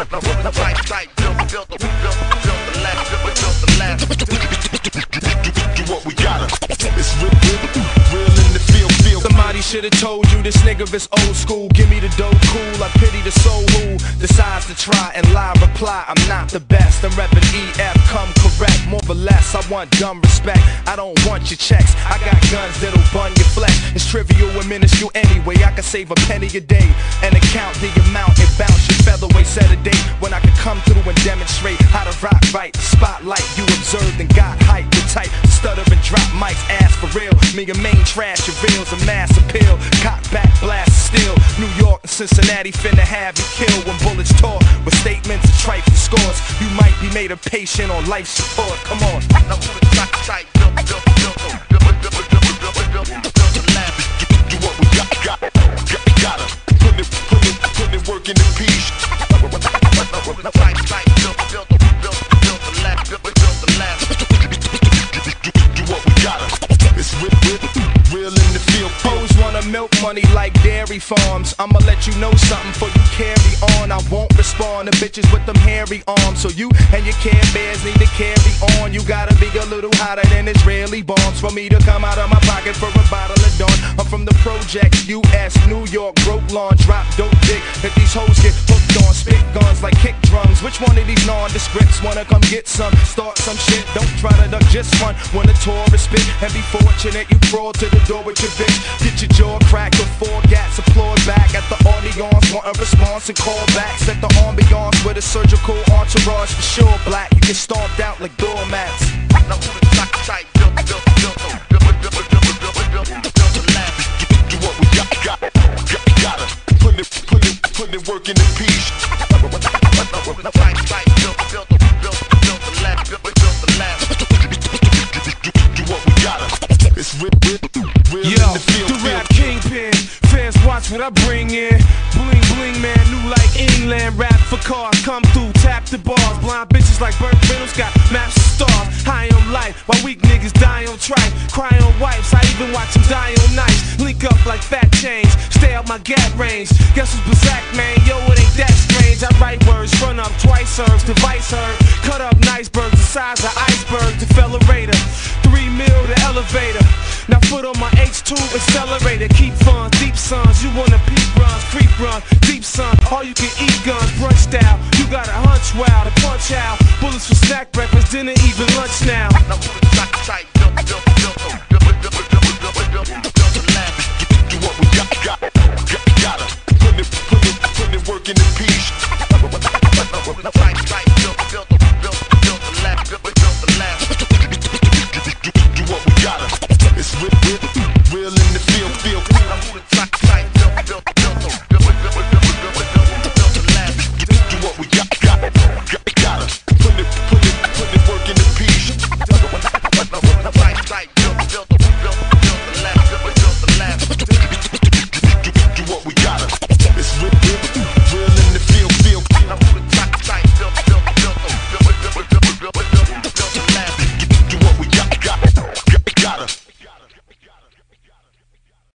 The the what we gotta. Real, real, in the. Somebody should've told you this nigga is old school. Give me the dope cool. I pity the soul who decides to try and lie. Reply, I'm not the best. I'm reppin' EF, come correct. More or less, I want dumb respect. I don't want your checks. I got guns that'll bun your flesh. It's trivial and minuscule anyway. I can save a penny a day and account the amount and bounce your featherweight set a day when I can come through and demonstrate how to rock right. Spotlight you observed and got hype. The type stutter and drop mics, ass for real. Me and main trash your reels, a mass appeal. Cock back, blast steel. New York Cincinnati finna have you killed when bullets tore with statements of trifle scores. You might be made a patient on life support. Come on. Work in the. Do what we got. It's real, in the field. Wanna milk money like this dairy farms. I'ma let you know something for you carry on. I won't respond to bitches with them hairy arms. So you and your care bears need to carry on. You gotta be a little hotter than Israeli bombs for me to come out of my pocket for a bottle of Dawn. I'm from the projects, US, New York, broke lawn, drop dope dick. If these hoes get on spit guns like kick drums, which one of these nondescripts wanna come get some? Start some shit, don't try to duck just one. When a tourist spit and be fortunate, you crawl to the door with your bitch. Get your jaw cracked with four gats, applaud back at the audience. Want a response and call back. Set the ambiance with a surgical entourage for sure. Black, you get stomped out like doormats. Now who the tight, tight, real, real Yo, in the rap kingpin. Fans watch what I bring in. Bling bling man, new like England. Rap for cars, come through, the bars. Blind bitches like Burt Reynolds got maps of stars. High on life, while weak niggas die on tripe. Cry on wipes, I even watch them die on nights. Link up like fat chains, stay out my gap range. Guess who's Bazak, man? Yo, it ain't that strange. I write words, run up twice serves, device heard. Cut up nice icebergs the size of iceberg to fell. Three mil the elevator. Now foot on my H2 accelerator. Keep funds, deep suns. You wanna peep runs, creep run, deep sun. All you can eat guns, brunch style. working the peace.